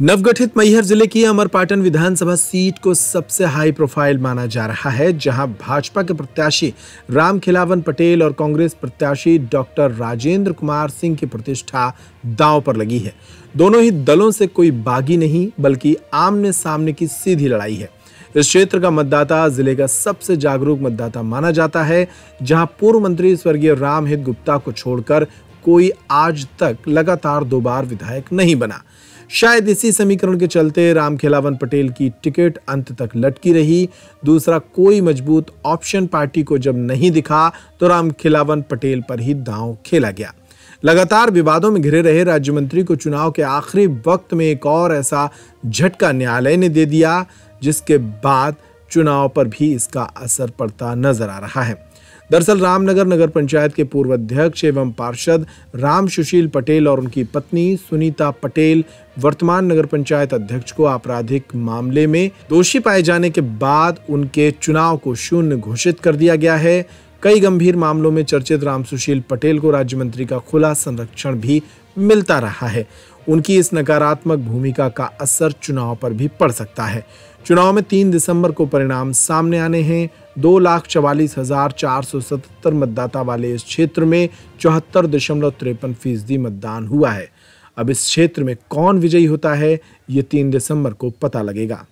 नवगठित मैहर ज़िले की अमरपाटन विधानसभा सीट को सबसे हाई प्रोफ़ाइल माना जा रहा है, जहाँ भाजपा के प्रत्याशी राम खिलावन पटेल और कांग्रेस प्रत्याशी डॉक्टर राजेंद्र कुमार सिंह की प्रतिष्ठा दांव पर लगी है। दोनों ही दलों से कोई बागी नहीं, बल्कि आमने सामने की सीधी लड़ाई है। इस क्षेत्र का मतदाता ज़िले का सबसे जागरूक मतदाता माना जाता है, जहाँ पूर्व मंत्री स्वर्गीय रामहित गुप्ता को छोड़कर कोई आज तक लगातार दो बार विधायक नहीं बना। शायद इसी समीकरण के चलते राम खिलावन पटेल की टिकट अंत तक लटकी रही। दूसरा कोई मज़बूत ऑप्शन पार्टी को जब नहीं दिखा तो राम खिलावन पटेल पर ही दांव खेला गया। लगातार विवादों में घिरे रहे राज्य मंत्री को चुनाव के आखिरी वक्त में एक और ऐसा झटका न्यायालय ने दे दिया, जिसके बाद चुनाव पर भी इसका असर पड़ता नज़र आ रहा है। दरअसल रामनगर नगर पंचायत के पूर्व अध्यक्ष एवं पार्षद राम सुशील पटेल और उनकी पत्नी सुनीता पटेल वर्तमान नगर पंचायत अध्यक्ष को आपराधिक मामले में दोषी पाए जाने के बाद उनके चुनाव को शून्य घोषित कर दिया गया है। कई गंभीर मामलों में चर्चित राम सुशील पटेल को राज्य मंत्री का खुला संरक्षण भी मिलता रहा है। उनकी इस नकारात्मक भूमिका का असर चुनाव पर भी पड़ सकता है। चुनाव में तीन दिसंबर को परिणाम सामने आने हैं। दो लाख चवालीस हज़ार चार सौ सतहत्तर मतदाता वाले इस क्षेत्र में चौहत्तर दशमलव तिरपन फ़ीसदी मतदान हुआ है। अब इस क्षेत्र में कौन विजयी होता है, ये तीन दिसंबर को पता लगेगा।